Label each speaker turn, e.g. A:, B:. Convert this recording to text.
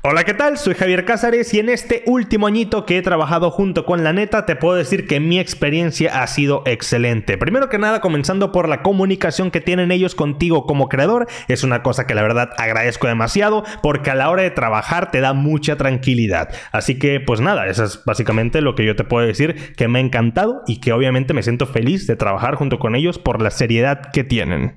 A: Hola, ¿qué tal? Soy Javier Cázares y en este último añito que he trabajado junto con la neta te puedo decir que mi experiencia ha sido excelente. Primero que nada, comenzando por la comunicación que tienen ellos contigo como creador, es una cosa que la verdad agradezco demasiado porque a la hora de trabajar te da mucha tranquilidad. Así que pues nada, eso es básicamente lo que yo te puedo decir que me ha encantado y que obviamente me siento feliz de trabajar junto con ellos por la seriedad que tienen.